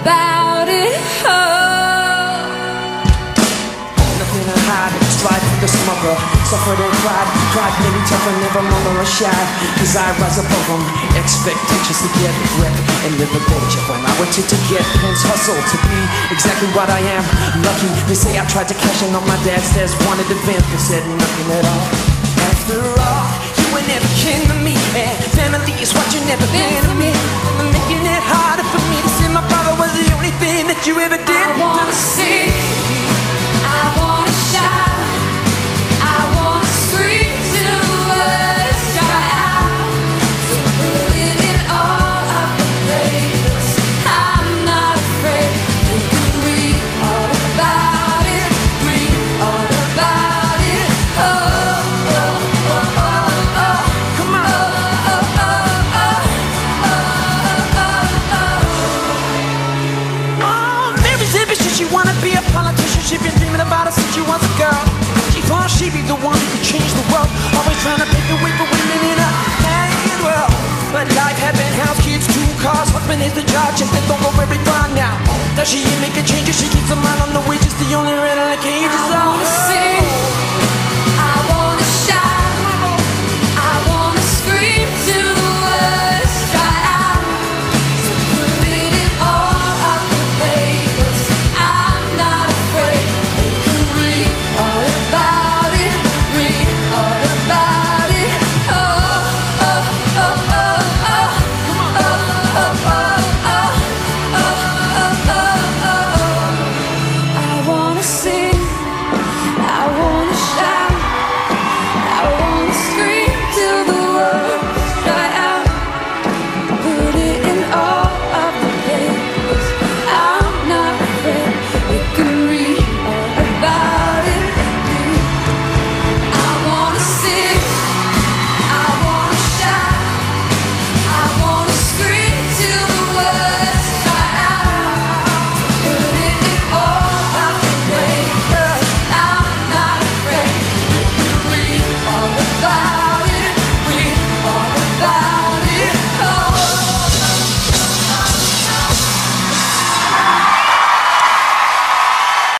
about it all. Nothing to hide, strive for the smuggle. Suffered and cried, cried many tougher, never mumble or shy. Cause I rise above them, expectations to get wet and live in danger. When I went to, to get pins, hustle to be exactly what I am. Lucky, they say I tried to cash in on my dad's stairs, wanted to vent, but said nothing at all. After all, you were never kin to me, and family is what you never been to me. Wanna be a politician. She been dreaming about it since she was a girl. She thought she'd be the one who could change the world. Always trying to pave the way for women in a married world. But life had been house, kids, two cars, husband is the job, just they don't go very far now. Does she ain't making changes? She keeps her mind on the wages, the only rental in cages.